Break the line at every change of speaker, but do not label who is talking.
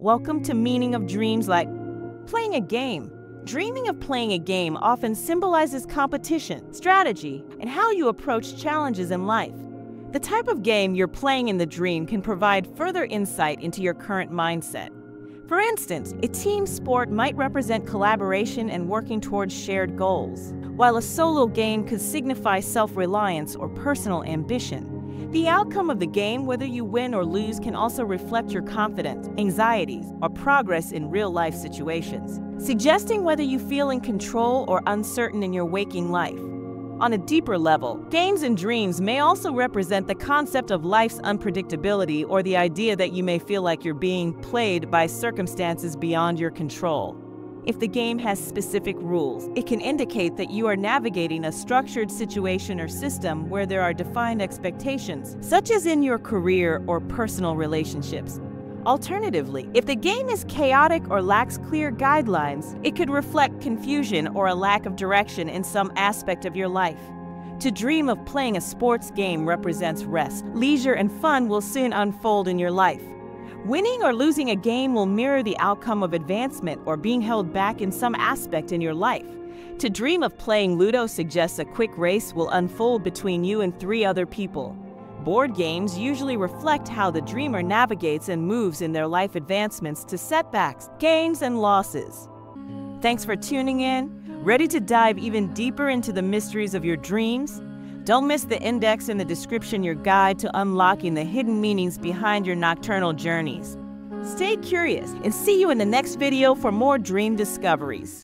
Welcome to Meaning of Dreams like playing a game. Dreaming of playing a game often symbolizes competition, strategy, and how you approach challenges in life. The type of game you're playing in the dream can provide further insight into your current mindset. For instance, a team sport might represent collaboration and working towards shared goals, while a solo game could signify self reliance or personal ambition. The outcome of the game, whether you win or lose, can also reflect your confidence, anxieties, or progress in real life situations, suggesting whether you feel in control or uncertain in your waking life. On a deeper level, games and dreams may also represent the concept of life's unpredictability or the idea that you may feel like you're being played by circumstances beyond your control. If the game has specific rules, it can indicate that you are navigating a structured situation or system where there are defined expectations, such as in your career or personal relationships. Alternatively, if the game is chaotic or lacks clear guidelines, it could reflect confusion or a lack of direction in some aspect of your life. To dream of playing a sports game represents rest. Leisure and fun will soon unfold in your life. Winning or losing a game will mirror the outcome of advancement or being held back in some aspect in your life. To dream of playing Ludo suggests a quick race will unfold between you and three other people. Board games usually reflect how the dreamer navigates and moves in their life advancements to setbacks, gains, and losses. Thanks for tuning in. Ready to dive even deeper into the mysteries of your dreams? Don't miss the index in the description, your guide to unlocking the hidden meanings behind your nocturnal journeys. Stay curious and see you in the next video for more dream discoveries.